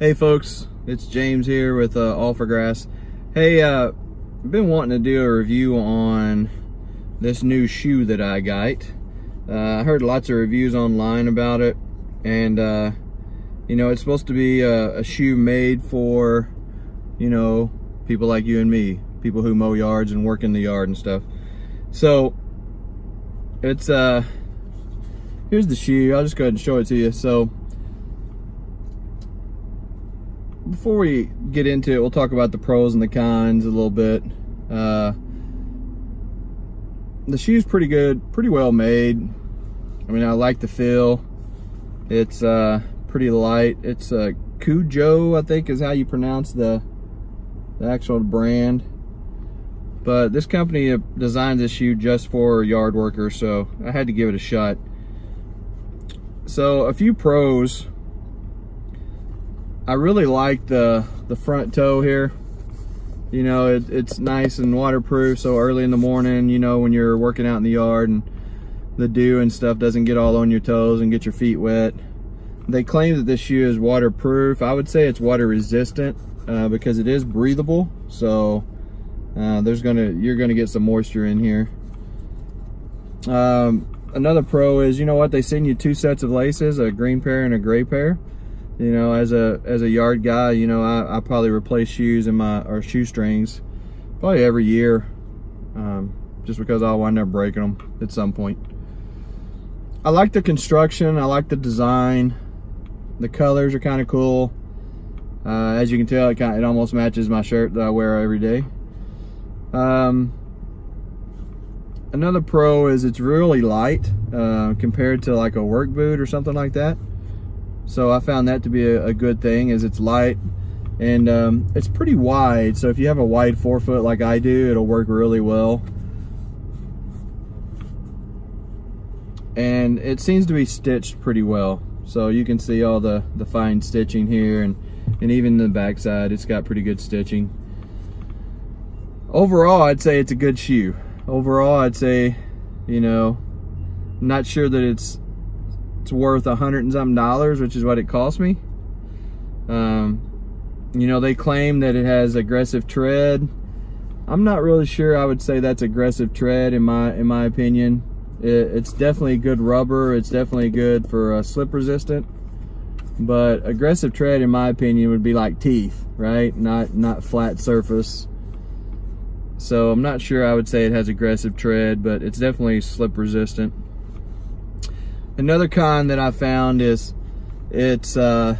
Hey folks, it's James here with uh, All for Grass. Hey, uh, I've been wanting to do a review on this new shoe that I got. Uh, I heard lots of reviews online about it, and uh, you know, it's supposed to be a, a shoe made for, you know, people like you and me, people who mow yards and work in the yard and stuff. So, it's, uh, here's the shoe. I'll just go ahead and show it to you. So, before we get into it, we'll talk about the pros and the cons a little bit. Uh, the shoe's pretty good, pretty well made. I mean, I like the feel. It's uh, pretty light. It's uh, Kujo, I think is how you pronounce the, the actual brand. But this company designed this shoe just for yard workers, so I had to give it a shot. So a few pros I really like the, the front toe here. You know, it, it's nice and waterproof, so early in the morning, you know, when you're working out in the yard and the dew and stuff doesn't get all on your toes and get your feet wet. They claim that this shoe is waterproof. I would say it's water resistant uh, because it is breathable. So uh, there's gonna you're gonna get some moisture in here. Um, another pro is, you know what, they send you two sets of laces, a green pair and a gray pair you know as a as a yard guy you know I, I probably replace shoes in my or shoestrings probably every year um, just because I'll wind up breaking them at some point. I like the construction I like the design the colors are kind of cool. Uh, as you can tell it kind it almost matches my shirt that I wear every day. Um, another pro is it's really light uh, compared to like a work boot or something like that so I found that to be a, a good thing as it's light and um, it's pretty wide. So if you have a wide forefoot like I do, it'll work really well. And it seems to be stitched pretty well. So you can see all the, the fine stitching here and, and even the backside, it's got pretty good stitching. Overall, I'd say it's a good shoe. Overall, I'd say, you know, not sure that it's it's worth a hundred and some dollars, which is what it cost me. Um, you know, they claim that it has aggressive tread. I'm not really sure I would say that's aggressive tread in my in my opinion. It, it's definitely good rubber. It's definitely good for uh, slip resistant. But aggressive tread, in my opinion, would be like teeth, right? Not not flat surface. So I'm not sure I would say it has aggressive tread, but it's definitely slip resistant. Another con that I found is it's uh,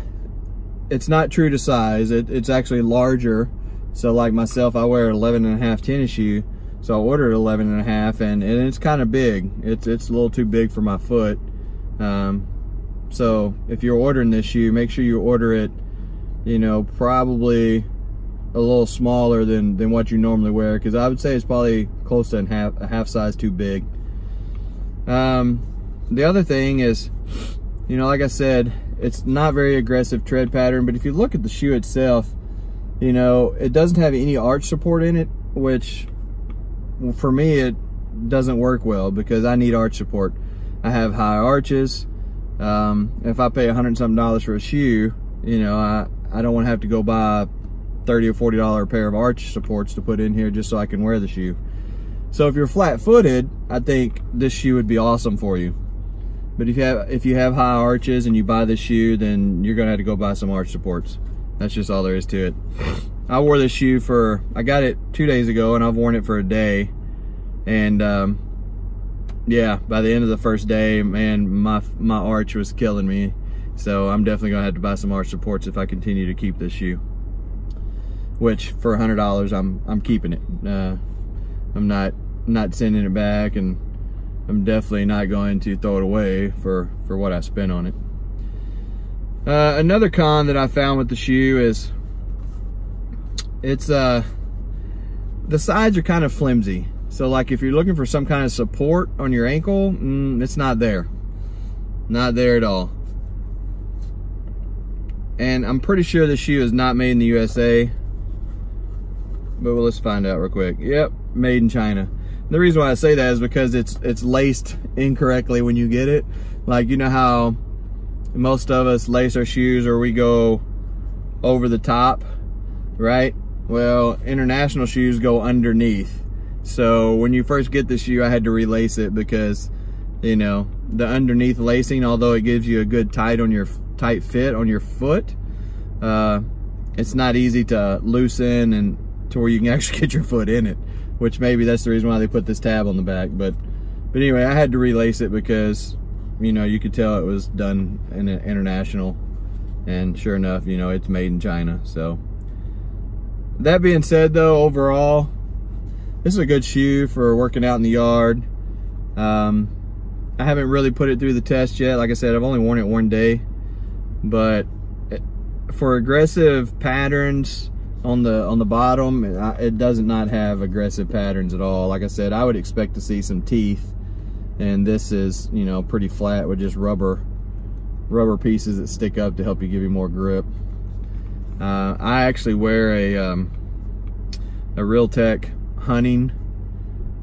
it's not true to size. It, it's actually larger. So like myself, I wear 11 and a half tennis shoe. So I ordered 11 and a half and, and it's kind of big. It's, it's a little too big for my foot. Um, so if you're ordering this shoe, make sure you order it, you know, probably a little smaller than, than what you normally wear. Cause I would say it's probably close to a half, a half size too big. Um, the other thing is, you know, like I said, it's not very aggressive tread pattern, but if you look at the shoe itself, you know, it doesn't have any arch support in it, which for me, it doesn't work well because I need arch support. I have high arches. Um, if I pay a hundred something dollars for a shoe, you know, I, I don't want to have to go buy 30 or $40 pair of arch supports to put in here just so I can wear the shoe. So if you're flat footed, I think this shoe would be awesome for you. But if you have if you have high arches and you buy this shoe, then you're gonna have to go buy some arch supports. That's just all there is to it. I wore this shoe for, I got it two days ago and I've worn it for a day. And um, yeah, by the end of the first day, man, my, my arch was killing me. So I'm definitely gonna have to buy some arch supports if I continue to keep this shoe. Which for a hundred dollars, I'm I'm keeping it. Uh, I'm not not sending it back and I'm definitely not going to throw it away for, for what I spent on it. Uh, another con that I found with the shoe is it's uh the sides are kind of flimsy. So like if you're looking for some kind of support on your ankle, mm, it's not there. Not there at all. And I'm pretty sure the shoe is not made in the USA. But well, let's find out real quick. Yep, made in China. The reason why I say that is because it's it's laced incorrectly when you get it. Like you know how most of us lace our shoes or we go over the top, right? Well, international shoes go underneath. So when you first get the shoe, I had to relace it because, you know, the underneath lacing, although it gives you a good tight on your tight fit on your foot, uh, it's not easy to loosen and to where you can actually get your foot in it, which maybe that's the reason why they put this tab on the back. But, but anyway, I had to relace it because, you know, you could tell it was done in international and sure enough, you know, it's made in China. So that being said though, overall, this is a good shoe for working out in the yard. Um, I haven't really put it through the test yet. Like I said, I've only worn it one day, but for aggressive patterns on the on the bottom, it does not have aggressive patterns at all. Like I said, I would expect to see some teeth, and this is you know pretty flat with just rubber rubber pieces that stick up to help you give you more grip. Uh, I actually wear a um, a Realtree hunting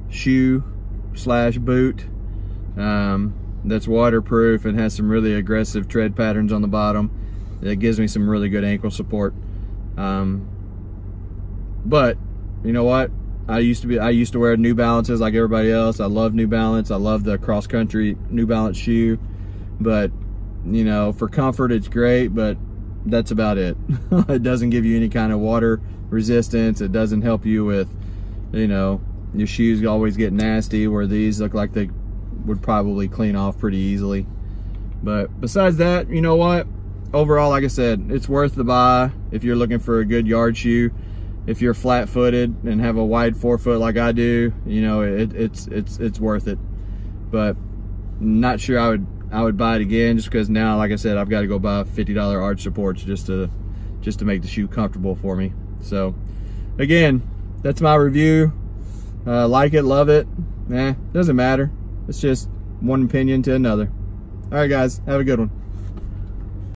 shoe slash boot um, that's waterproof and has some really aggressive tread patterns on the bottom that gives me some really good ankle support. Um, but you know what? I used to be I used to wear New Balances like everybody else. I love New Balance. I love the cross country New Balance shoe. But you know, for comfort it's great, but that's about it. it doesn't give you any kind of water resistance. It doesn't help you with, you know, your shoes always get nasty where these look like they would probably clean off pretty easily. But besides that, you know what? Overall, like I said, it's worth the buy if you're looking for a good yard shoe. If you're flat-footed and have a wide forefoot like I do, you know, it, it's it's it's worth it. But not sure I would I would buy it again just because now, like I said, I've got to go buy $50 arch supports just to just to make the shoe comfortable for me. So again, that's my review. Uh, like it, love it. Eh, doesn't matter. It's just one opinion to another. All right, guys, have a good one.